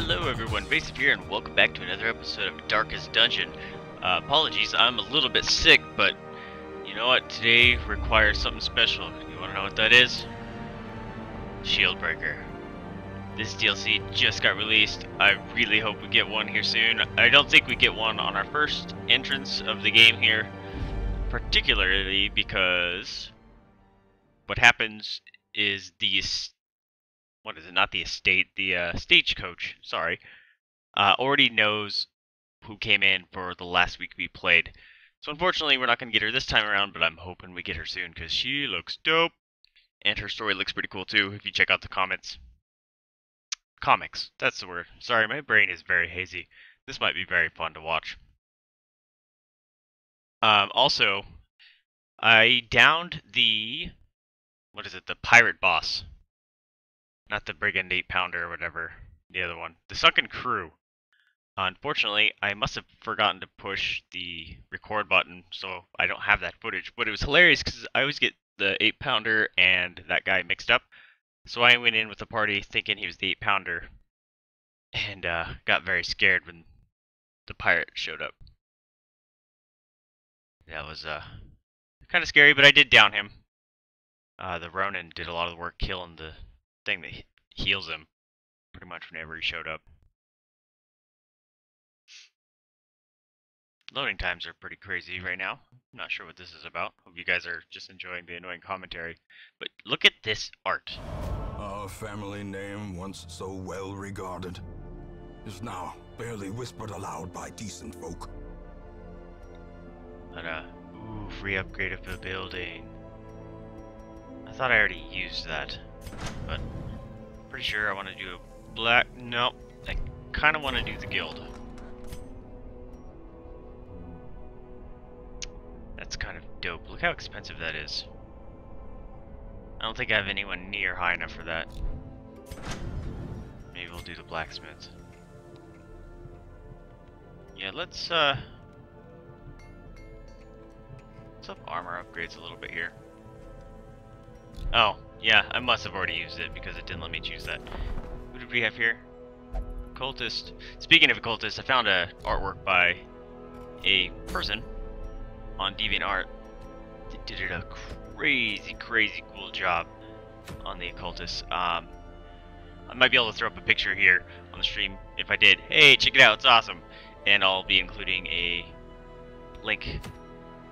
Hello everyone, Vaesive here and welcome back to another episode of Darkest Dungeon. Uh, apologies, I'm a little bit sick, but you know what? Today requires something special. You wanna know what that is? Shieldbreaker. This DLC just got released. I really hope we get one here soon. I don't think we get one on our first entrance of the game here, particularly because what happens is the what is it? Not the estate, the uh, stagecoach. Sorry, uh, already knows who came in for the last week we played. So unfortunately, we're not going to get her this time around, but I'm hoping we get her soon because she looks dope, and her story looks pretty cool too. If you check out the comments, comics. That's the word. Sorry, my brain is very hazy. This might be very fun to watch. Um, also, I downed the what is it? The pirate boss not the Brigand 8 pounder or whatever, the other one. The Sunken Crew. Uh, unfortunately, I must have forgotten to push the record button, so I don't have that footage. But it was hilarious because I always get the 8 pounder and that guy mixed up. So I went in with the party thinking he was the 8 pounder and uh, got very scared when the pirate showed up. That was uh, kind of scary, but I did down him. Uh, the Ronin did a lot of the work killing the thing that heals him pretty much whenever he showed up. Loading times are pretty crazy right now. I'm not sure what this is about. Hope you guys are just enjoying the annoying commentary. But look at this art. Our family name, once so well regarded, is now barely whispered aloud by decent folk. But, uh, ooh, free upgrade of the building. I thought I already used that, but Pretty sure I want to do a black... Nope. I kind of want to do the guild. That's kind of dope. Look how expensive that is. I don't think I have anyone near high enough for that. Maybe we'll do the blacksmith. Yeah, let's, uh... Let's up armor upgrades a little bit here. Oh, yeah, I must have already used it because it didn't let me choose that. Who did we have here? Occultist. Speaking of occultist, I found a artwork by a person on DeviantArt that did it a crazy, crazy cool job on the occultist. Um, I might be able to throw up a picture here on the stream. If I did, hey, check it out, it's awesome. And I'll be including a link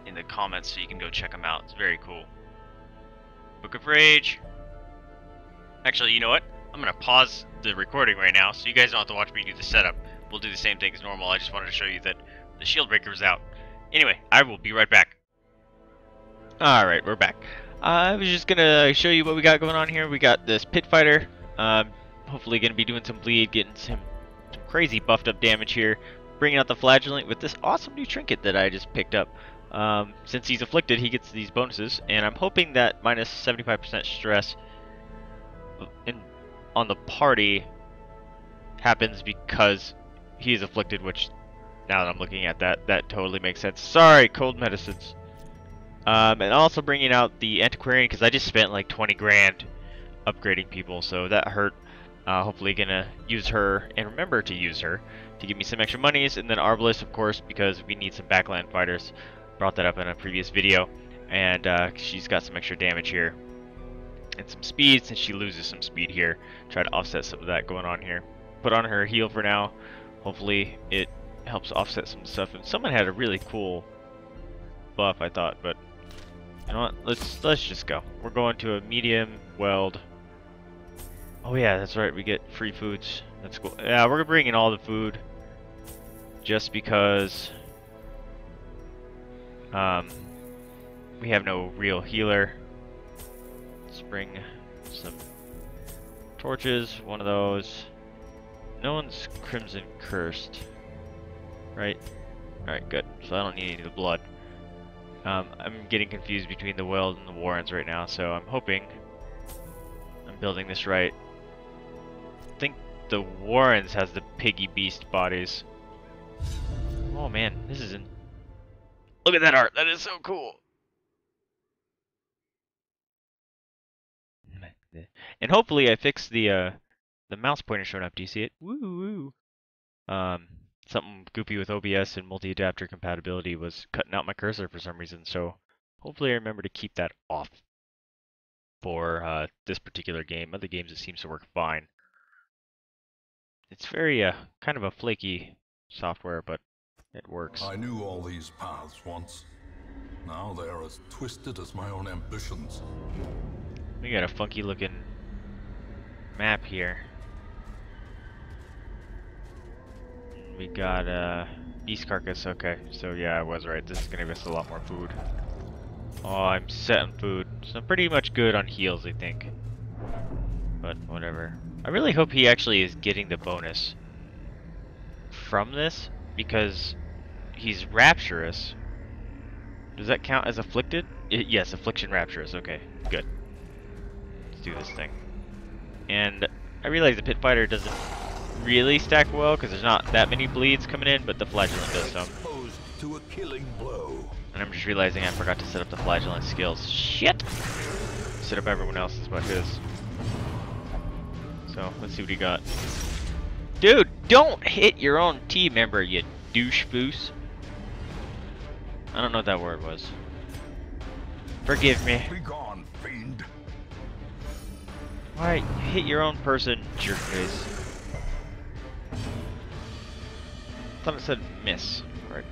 in the comments so you can go check them out. It's very cool. Book of Rage. Actually, you know what? I'm going to pause the recording right now so you guys don't have to watch me do the setup. We'll do the same thing as normal. I just wanted to show you that the shield breaker is out. Anyway, I will be right back. Alright, we're back. Uh, I was just going to show you what we got going on here. We got this pit fighter. Um, hopefully going to be doing some bleed, getting some, some crazy buffed up damage here. Bringing out the flagellant with this awesome new trinket that I just picked up. Um, since he's afflicted, he gets these bonuses, and I'm hoping that minus 75% stress in, on the party happens because he is afflicted, which now that I'm looking at that, that totally makes sense. Sorry, cold medicines. Um, and also bringing out the antiquarian because I just spent like 20 grand upgrading people, so that hurt. Uh, hopefully gonna use her and remember to use her to give me some extra monies, and then Arbalest, of course, because we need some backland fighters brought that up in a previous video, and uh, she's got some extra damage here and some speed since she loses some speed here. Try to offset some of that going on here. Put on her heal for now. Hopefully it helps offset some stuff. And someone had a really cool buff, I thought, but you know what? Let's let's just go. We're going to a medium Weald. Oh yeah, that's right. We get free foods. That's cool. Yeah, we're bringing all the food just because um, we have no real healer. Let's bring some torches, one of those. No one's Crimson Cursed, right? Alright, good. So I don't need any of the blood. Um, I'm getting confused between the Weald and the Warrens right now, so I'm hoping I'm building this right. I think the Warrens has the piggy beast bodies. Oh man, this is in Look at that art. That is so cool. And hopefully I fixed the uh, the mouse pointer showing up. Do you see it? Woo woo. Um, something goopy with OBS and multi-adapter compatibility was cutting out my cursor for some reason. So hopefully I remember to keep that off for uh, this particular game. Other games it seems to work fine. It's very uh, kind of a flaky software, but it works. I knew all these paths once. Now they are as twisted as my own ambitions. We got a funky looking map here. We got a uh, beast carcass. Okay, so yeah, I was right. This is gonna give us a lot more food. Oh, I'm set on food. So I'm pretty much good on heals, I think. But whatever. I really hope he actually is getting the bonus from this because he's rapturous. Does that count as afflicted? I yes, affliction rapturous. Okay, good. Let's do this thing. And I realize the pit fighter doesn't really stack well because there's not that many bleeds coming in, but the flagellant does some. To a killing blow. And I'm just realizing I forgot to set up the flagellant skills. Shit! Set up everyone else's but his. So let's see what he got. Dude, don't hit your own team member, you douche boos. I don't know what that word was. Forgive me. Be gone, fiend. Why hit your own person, jerkface? Thought it said miss. Right.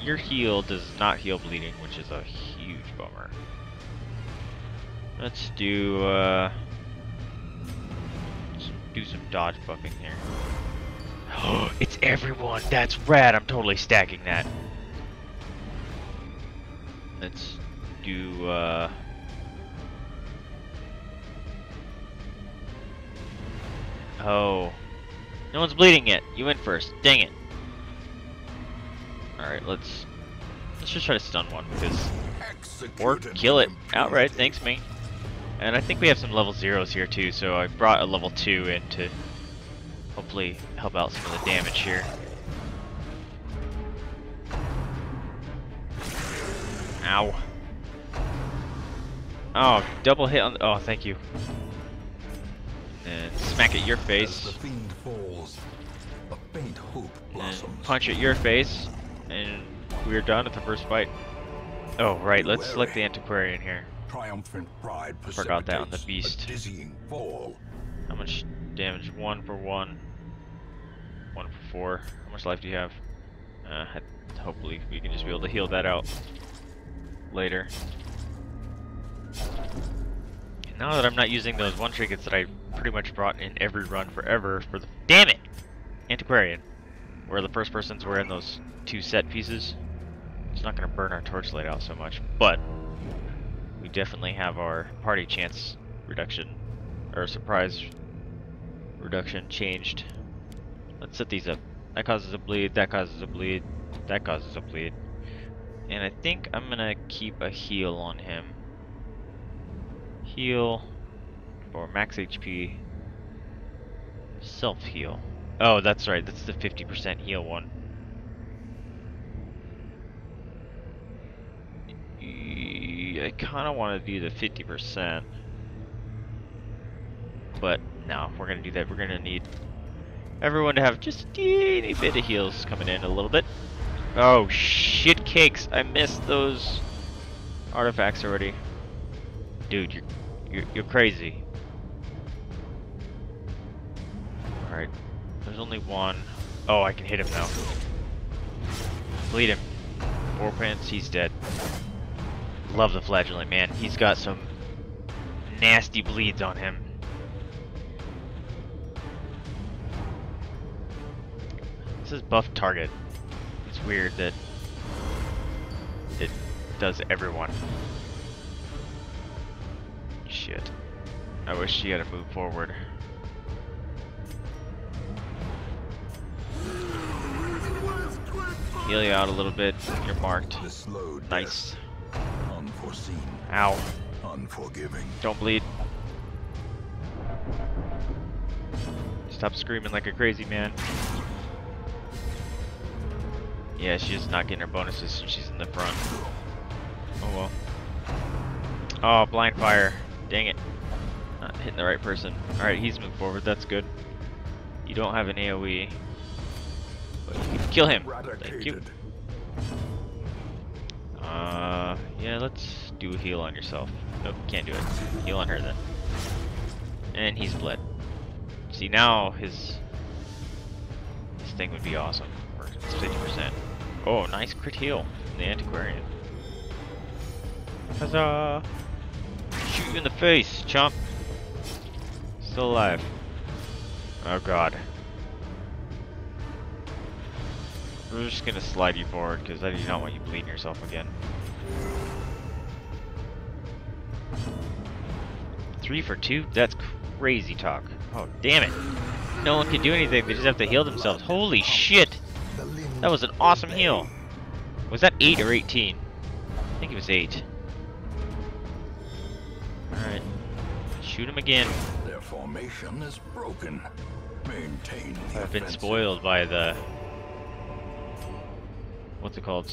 Your heal does not heal bleeding, which is a huge bummer. Let's do uh let's do some dodge buffing here. Oh, it's everyone. That's rad. I'm totally stacking that. Let's do uh Oh. No one's bleeding yet. You went first. Dang it. Alright, let's let's just try to stun one because or kill it outright, thanks me. And I think we have some level zeros here too, so I brought a level two in to hopefully help out some of the damage here. Ow. Oh, double hit on the, oh, thank you. And smack at your face. As the fiend falls, a faint hope. And punch at your face. And we're done at the first fight. Oh, right, let's select the antiquarian here. Triumphant pride Forgot that on the beast. dizzying fall. How much damage? One for one. One for four. How much life do you have? Uh, hopefully we can just be able to heal that out later. Now that I'm not using those one trinkets that I pretty much brought in every run forever for the- Damn it! Antiquarian. Where the first person's wearing those two set pieces. It's not going to burn our torchlight out so much, but we definitely have our party chance reduction, or surprise reduction changed. Let's set these up. That causes a bleed, that causes a bleed, that causes a bleed. And I think I'm going to keep a heal on him. Heal for max HP. Self heal. Oh, that's right. That's the 50% heal one. I kind of want to do the 50%. But no, we're going to do that, we're going to need everyone to have just a teeny bit of heals coming in a little bit. Oh, shit cakes. I missed those artifacts already. Dude, you're, you're, you're crazy. Alright. There's only one. Oh, I can hit him now. Bleed him. Four pants, he's dead. Love the flagellant, man. He's got some nasty bleeds on him. This is buff target. It's weird that it does everyone. Shit. I wish she had to move forward. Heal you out a little bit. You're marked. Nice. Unforeseen. Ow. Unforgiving. Don't bleed. Stop screaming like a crazy man. Yeah, she's not getting her bonuses since she's in the front. Oh well. Oh, blind fire. Dang it. Not hitting the right person. Alright, he's moved forward, that's good. You don't have an AoE. But you can kill him. Thank you. Uh, yeah, let's do a heal on yourself. Nope, can't do it. Heal on her then. And he's bled. See, now his, his thing would be awesome. It's 50%. Oh, nice crit heal from the Antiquarian. Huzzah! Shoot you in the face, chump! Still alive. Oh god. We're just gonna slide you forward because I do not want you bleeding yourself again. Three for two? That's crazy talk. Oh, damn it. No one can do anything, they just have to heal themselves. Holy shit! That was an awesome heal. Was that 8 or 18? I think it was 8. Alright. Shoot him again. Their formation is broken. Maintain the I've been spoiled by the... What's it called?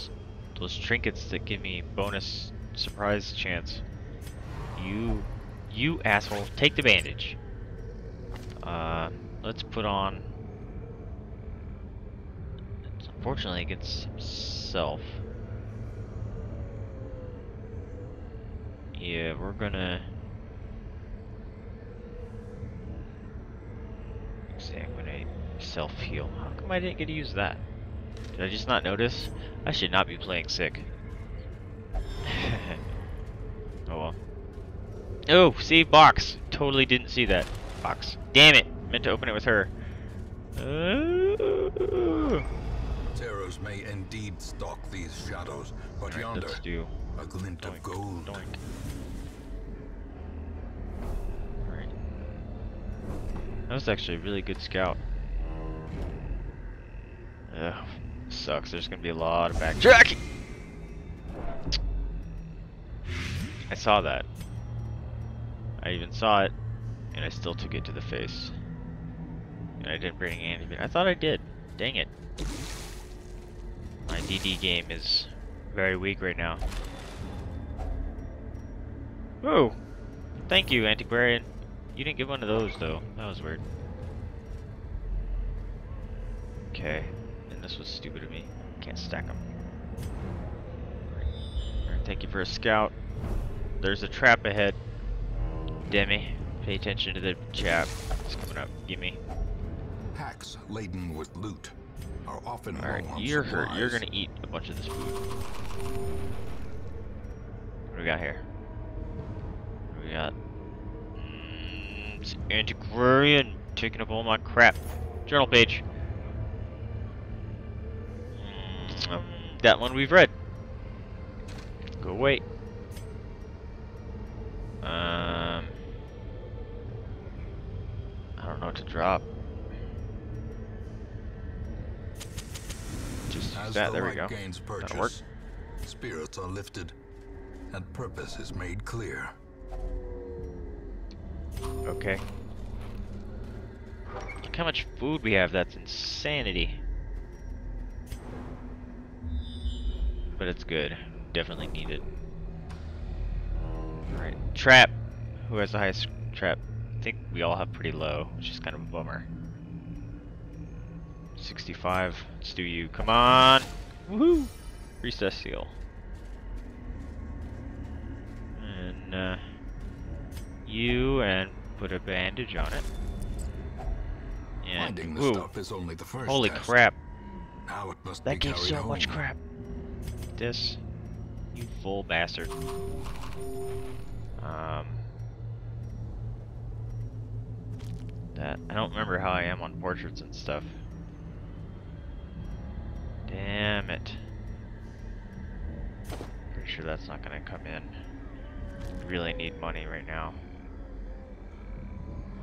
Those trinkets that give me bonus surprise chance. You... You asshole. Take the bandage. Uh, let's put on... Unfortunately, it gets self. Yeah, we're gonna... Exsanguinate, self-heal. How come I didn't get to use that? Did I just not notice? I should not be playing sick. oh well. Oh, see, box. Totally didn't see that. Box. Damn it. Meant to open it with her. Uh, May indeed stalk these shadows, but Alright, yonder, a glint doink, of gold. doink. Alright. That was actually a really good scout. Ugh, sucks. There's gonna be a lot of backtracking. I saw that. I even saw it, and I still took it to the face. And I didn't bring anything. I thought I did. Dang it. My DD game is very weak right now. Oh! Thank you, Antiquarian. You didn't get one of those, though. That was weird. Okay. And this was stupid of me. Can't stack them. Alright, thank you for a scout. There's a trap ahead. Demi, pay attention to the chap. It's coming up. Gimme. Packs laden with loot are often Alright, you're hurt. You're gonna eat a bunch of this food. What do we got here? What do we got? Mm, it's antiquarian taking up all my crap. Journal page. Mm, um, that one we've read. Go away. Um, I don't know what to drop. As that. the There we go. gains That'll work. purchase, spirits are lifted, and purpose is made clear. Okay. Look how much food we have. That's insanity. But it's good. Definitely need it. Alright. Trap. Who has the highest trap? I think we all have pretty low, which is kind of a bummer. 65. Let's do you. Come on! Woohoo! Recess seal. And, uh, you, and put a bandage on it. And, Finding the ooh, stuff is only the first holy test. crap. Now it must That be gave carried so much crap. This, you full bastard. Um, that I don't remember how I am on portraits and stuff. Damn it. Pretty sure that's not gonna come in. Really need money right now.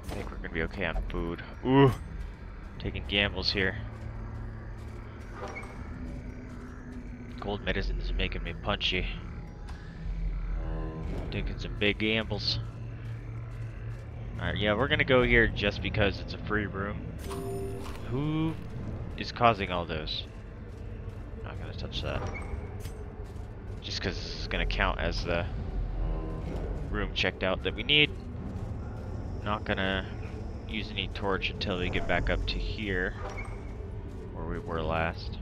I think we're gonna be okay on food. Ooh, taking gambles here. Cold medicine is making me punchy. Taking some big gambles. Alright, yeah, we're gonna go here just because it's a free room. Who is causing all those? Not gonna touch that. Just because is gonna count as the room checked out that we need. not gonna use any torch until we get back up to here, where we were last.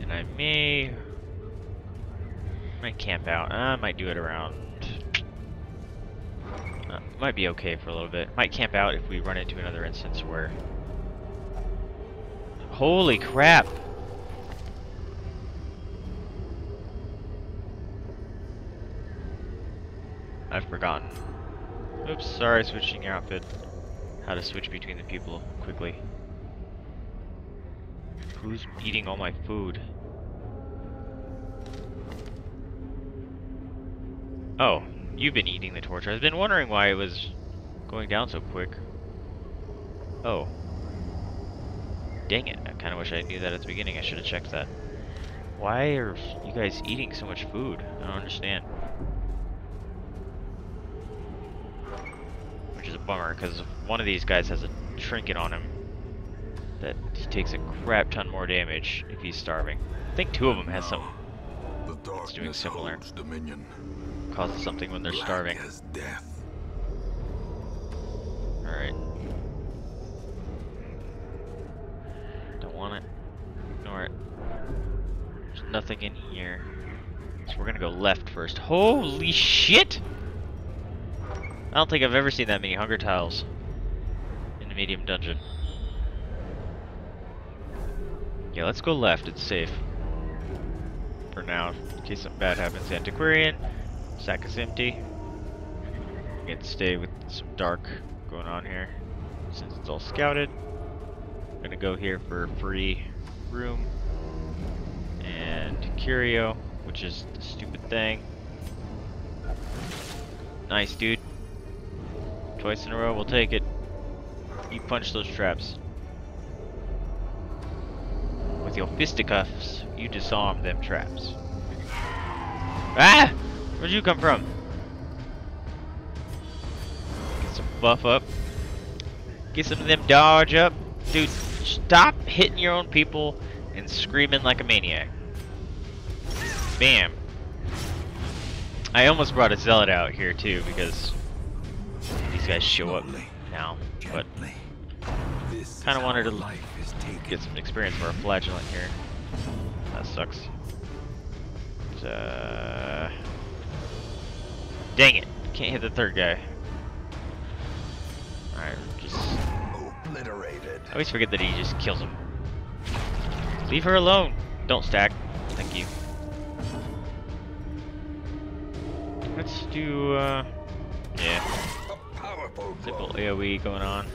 And I may, might camp out. I might do it around. Uh, might be okay for a little bit. Might camp out if we run into another instance where. Holy crap! I've forgotten. Oops, sorry, switching your outfit. How to switch between the people quickly. Who's eating all my food? Oh, you've been eating the torch. I've been wondering why it was going down so quick. Oh. Dang it, I kinda wish I knew that at the beginning. I should have checked that. Why are you guys eating so much food? I don't understand. Which is a bummer, because one of these guys has a trinket on him that he takes a crap ton more damage if he's starving. I think two of them has some The It's doing similar. causes something when they're starving. Nothing in here. So we're gonna go left first. Holy shit! I don't think I've ever seen that many hunger tiles in a medium dungeon. Yeah, let's go left. It's safe. For now, in case something bad happens. Antiquarian. Sack is empty. We can stay with some dark going on here since it's all scouted. I'm gonna go here for free room and curio, which is the stupid thing. Nice, dude. Twice in a row, we'll take it. You punch those traps. With your fisticuffs, you disarm them traps. Ah! Where'd you come from? Get some buff up. Get some of them dodge up. Dude, stop hitting your own people and screaming like a maniac. Bam. I almost brought a zealot out here too because these guys show up now. But. This kinda wanted to life is taken. get some experience for a flagellant here. That sucks. Uh, dang it! Can't hit the third guy. Alright, just. Obliterated. I always forget that he just kills him. Leave her alone! Don't stack. Thank you. Let's do, uh. Yeah, A simple. AoE going on.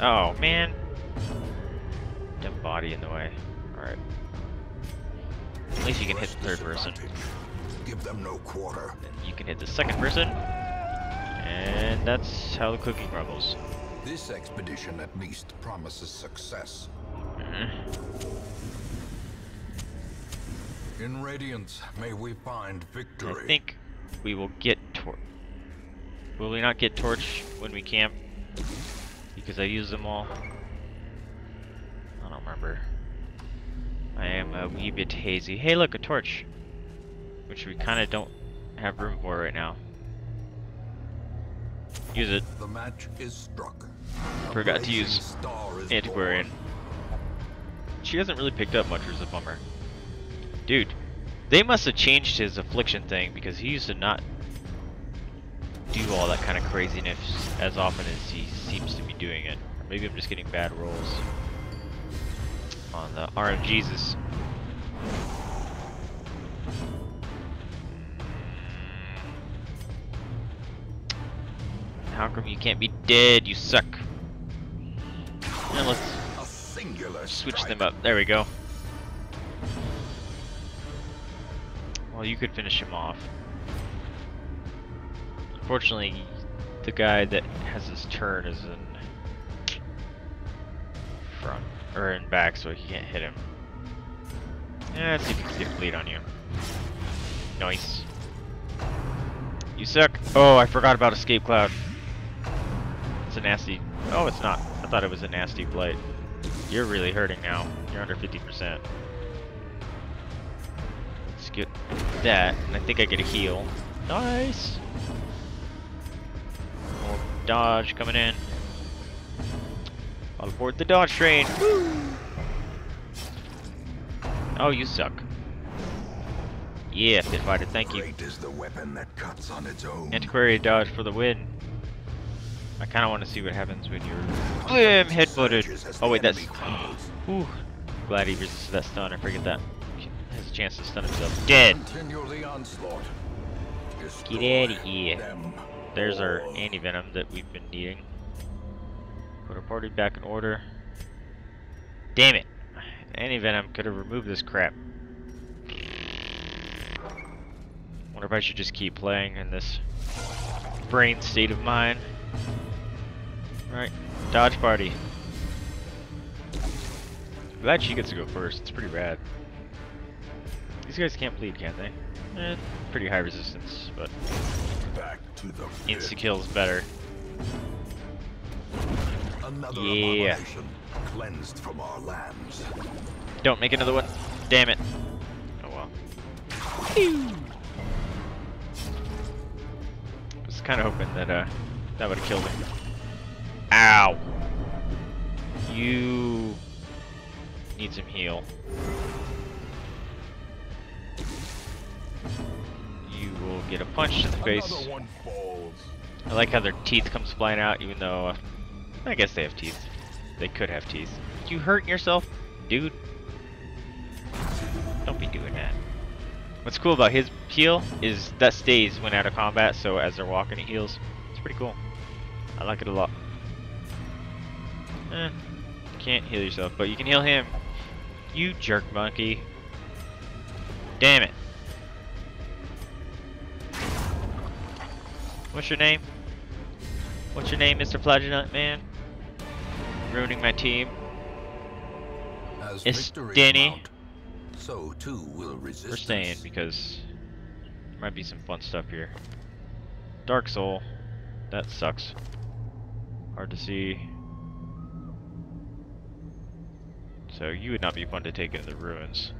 Oh, man! Dumb body in the way. Alright. At least you can hit the third person. Give them no quarter. Then you can hit the second person. And that's how the cooking crumbles. This expedition at least promises success. Mhm. In Radiance, may we find victory. I think we will get torch. Will we not get torch when we camp? Because I use them all. I don't remember. I am a wee bit hazy. Hey, look, a torch. Which we kind of don't have room for right now. Use it. The match is struck. Forgot to use Antiquarian. born. She hasn't really picked up much, which is a bummer. Dude, they must have changed his affliction thing because he used to not do all that kind of craziness as often as he seems to be doing it. Maybe I'm just getting bad rolls on the RNGesus. How come you can't be dead? You suck. And let's switch them up. There we go. Well, you could finish him off. Unfortunately, the guy that has his turn is in front or in back, so he can't hit him. Yeah, let's see if he can get bleed on you. Nice. You suck. Oh, I forgot about escape cloud. It's a nasty. Oh, it's not. I thought it was a nasty blight. You're really hurting now. You're under 50%. Get that, and I think I get a heal. Nice! dodge coming in. All aboard the dodge train. Oh, you suck. Yeah, Pit Fighter, thank you. Great is the weapon that cuts on its own. Antiquary dodge for the win. I kind of want to see what happens when you're blim head-butted. Oh wait, that's. Ooh, glad he resisted that stun. I forget that. Chance to stun himself. Dead. Continue the onslaught. Get outta Destroy here. There's our anti-venom that we've been needing. Put our party back in order. Damn it. Anti-venom could have removed this crap. Wonder if I should just keep playing in this brain state of mine. Right. Dodge party. Glad she gets to go first. It's pretty rad. Guys can't bleed, can they? Eh, pretty high resistance, but Back to the insta kills better. Another Yeah. cleansed from our lands. Don't make another one. Damn it. Oh well. Was kind of hoping that uh that would have killed him. Ow. You need some heal. Get a punch to the face. Another one falls. I like how their teeth comes flying out, even though uh, I guess they have teeth. They could have teeth. You hurt yourself, dude. Don't be doing that. What's cool about his heal is that stays when out of combat, so as they're walking, it heals. It's pretty cool. I like it a lot. Eh, can't heal yourself, but you can heal him. You jerk monkey. Damn it. What's your name? What's your name, Mr. Flagellant Man? Ruining my team. As It's Danny. mount, so too will resistance. We're staying because there might be some fun stuff here. Dark Soul. That sucks. Hard to see. So you would not be fun to take into the ruins.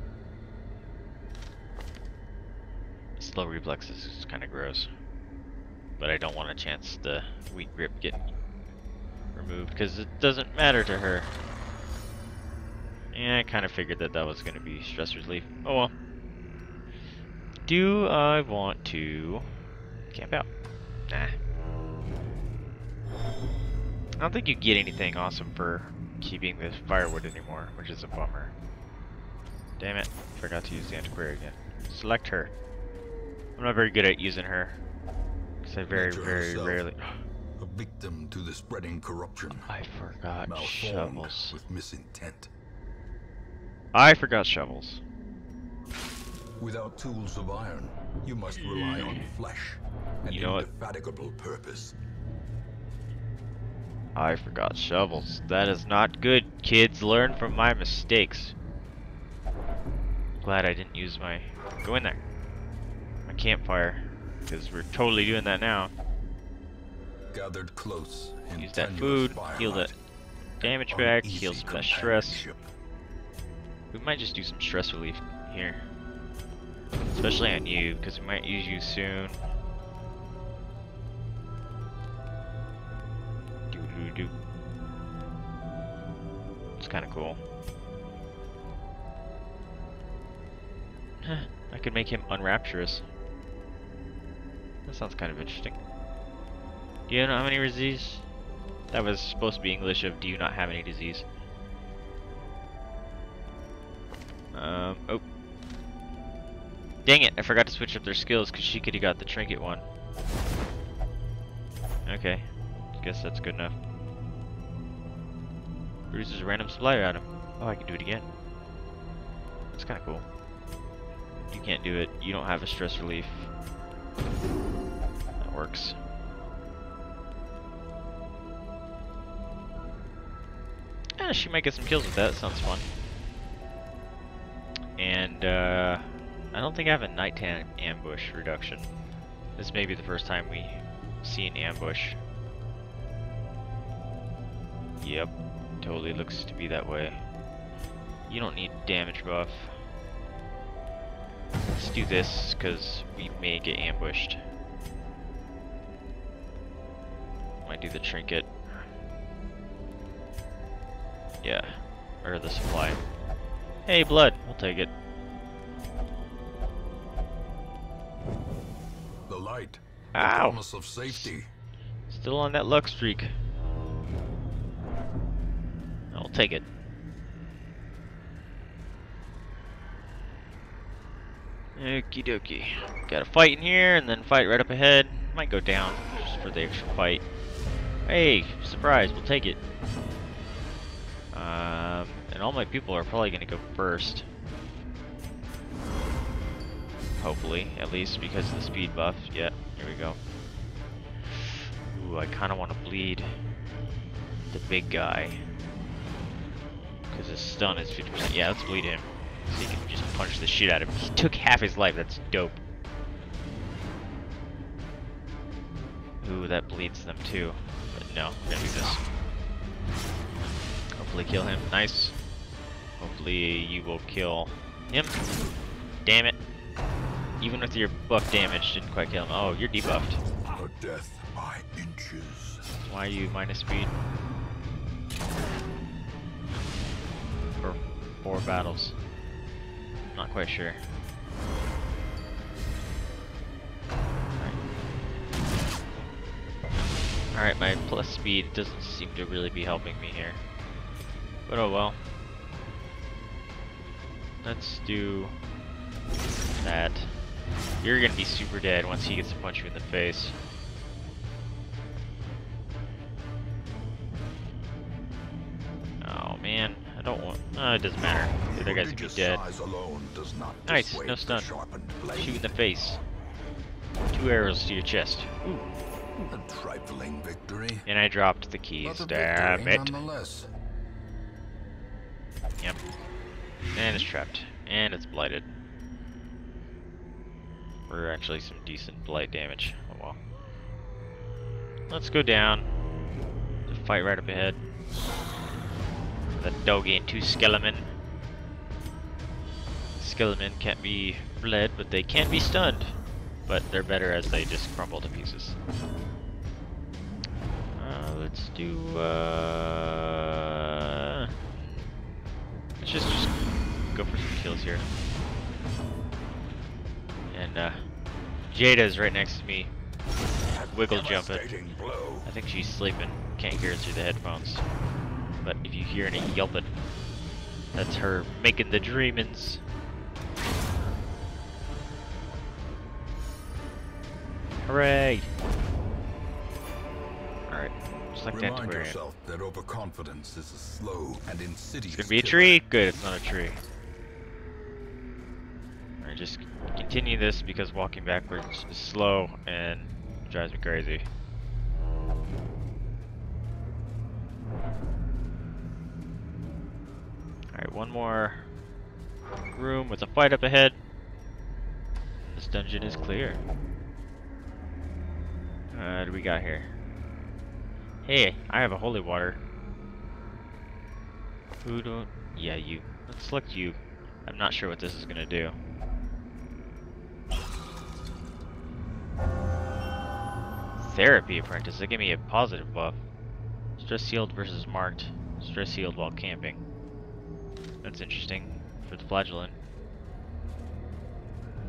Slow reflexes is kind of gross. But I don't want a chance the weak grip get removed because it doesn't matter to her. Yeah, I kind of figured that that was going to be stress relief. Oh well. Do I want to camp out? Nah. I don't think you get anything awesome for keeping this firewood anymore, which is a bummer. Damn it, forgot to use the antiquary again. Select her. I'm not very good at using her. I very, very rarely... A victim to the spreading corruption. I forgot Malformed shovels. with misintent. I forgot shovels. Without tools of iron, you must rely on flesh and You know what? indefatigable purpose. I forgot shovels. That is not good, kids. Learn from my mistakes. Glad I didn't use my... Go in there. My campfire. Because we're totally doing that now. Gathered close Use that food, heal that damage back, heal some of that stress. We might just do some stress relief here. Especially on you, because we might use you soon. Doo doo doo. It's kind of cool. Huh, I could make him unrapturous. That sounds kind of interesting. Do you know how many disease? That was supposed to be English of do you not have any disease? Um, oh. Dang it, I forgot to switch up their skills because she could have got the trinket one. Okay, guess that's good enough. Produces a random supply item. Oh, I can do it again. That's kind of cool. You can't do it. You don't have a stress relief. Works. Yeah, she might get some kills with that. Sounds fun. And uh, I don't think I have a nighttime ambush reduction. This may be the first time we see an ambush. Yep, totally looks to be that way. You don't need damage buff. Let's do this, because we may get ambushed. Do the trinket. Yeah, or the supply. Hey, blood. We'll take it. The light. The Ow! promise of safety. Still on that luck streak. I'll take it. Okie dokie. Got a fight in here and then fight right up ahead. Might go down just for the extra fight. Hey, surprise, we'll take it. Um, and all my people are probably gonna go first. Hopefully, at least because of the speed buff. Yeah, here we go. Ooh, I kind of want to bleed the big guy. Because his stun is 50%. Yeah, let's bleed him. So he can just punch the shit out of him. He took half his life, that's dope. Ooh, that bleeds them too. No, we're gonna do this. Hopefully kill him. Nice. Hopefully you will kill him. Damn it. Even with your buff damage, didn't quite kill him. Oh, you're debuffed. A death by inches. Why are you minus speed? For four battles. Not quite sure. Alright, my plus speed doesn't seem to really be helping me here. But oh well. Let's do that. You're gonna be super dead once he gets to punch you in the face. Oh man, I don't want. Uh, it doesn't matter. The other guys will be dead. alone does not Nice, no stun. Shoot in the face. Two arrows to your chest. Ooh. A trifling victory. And I dropped the keys. Damn it. Yep. And it's trapped. And it's blighted. We're actually some decent blight damage. Oh well. Let's go down. The fight right up ahead. The doggy and two skelemen. Skelemen can't be bled, but they can be stunned. But they're better as they just crumble to pieces. Let's do, uh... Let's just, just go for some kills here. And, uh, Jada's right next to me. Wiggle jumping. I think she's sleeping. Can't hear it through the headphones. But if you hear any yelping, that's her making the dreamings. Hooray! Just like Remind yourself that overconfidence is a slow and insidious. It's gonna be a tree? Good, it's not a tree. Alright, just continue this because walking backwards is slow and drives me crazy. Alright, one more room with a fight up ahead. This dungeon is clear. Uh, what do we got here? Hey, I have a holy water. Who don't? Yeah, you. Let's select you. I'm not sure what this is gonna do. Therapy apprentice. They give me a positive buff. Stress healed versus marked. Stress healed while camping. That's interesting for the flagellant.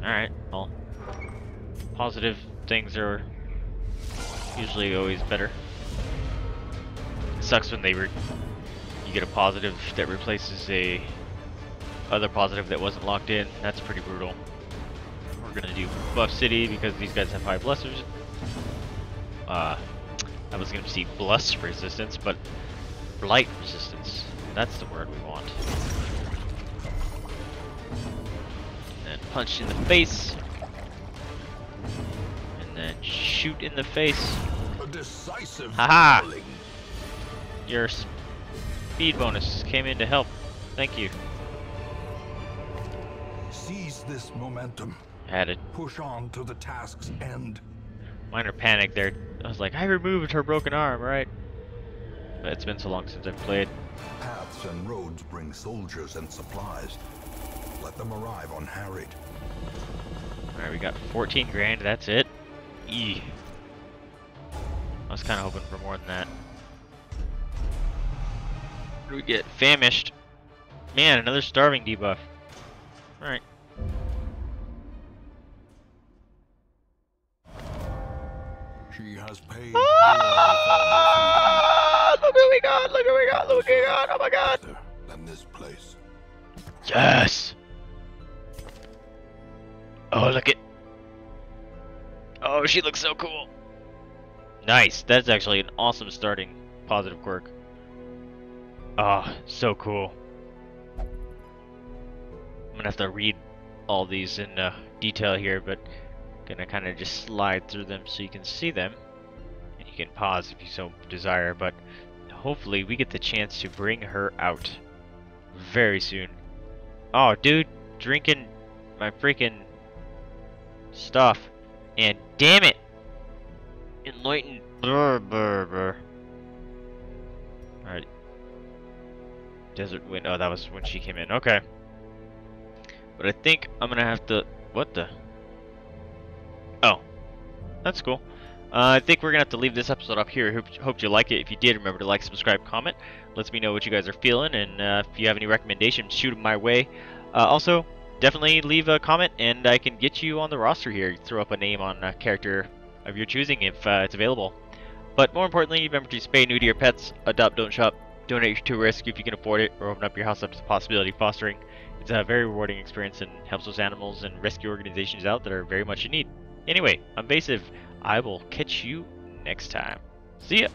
Alright, well. Positive things are usually always better. It sucks when they re you get a positive that replaces a other positive that wasn't locked in. That's pretty brutal. We're gonna do Buff City because these guys have high blusters. Uh, I was gonna see blust resistance, but blight resistance. That's the word we want. And punch in the face. And then shoot in the face. A decisive Haha. falling. Your speed bonus came in to help. Thank you. Seize this momentum. Had it. Push on to the task's end. Minor panic there. I was like, I removed her broken arm, right? But it's been so long since I've played. Paths and roads bring soldiers and supplies. Let them arrive unharried. Alright, we got 14 grand, that's it. E. I was kind of hoping for more than that. We get? Famished. Man, another starving debuff. Alright. She has paid Ah! Look what we got! Look what we got! Look what we got! Oh my god! than this place. Yes! Oh, look at. Oh, she looks so cool. Nice. That's actually an awesome starting positive quirk. Oh, so cool. I'm gonna have to read all these in uh, detail here, but gonna kind of just slide through them so you can see them. And you can pause if you so desire, but hopefully we get the chance to bring her out very soon. Oh, dude, drinking my freaking stuff. And damn it! Enlightened. Alright. Desert Wind. Oh, that was when she came in. Okay. But I think I'm gonna have to. What the? Oh. That's cool. Uh, I think we're gonna have to leave this episode up here. Hope, hope you like it. If you did, remember to like, subscribe, comment. Lets me know what you guys are feeling, and uh, if you have any recommendations, shoot them my way. Uh, also, definitely leave a comment, and I can get you on the roster here. Throw up a name on a character of your choosing if uh, it's available. But more importantly, remember to spay neuter your pets, adopt, don't shop, donate to risk if you can afford it, or open up your house up to the possibility of fostering. It's a very rewarding experience and helps those animals and rescue organizations out that are very much in need. Anyway, I'm Vaesive. I will catch you next time. See ya!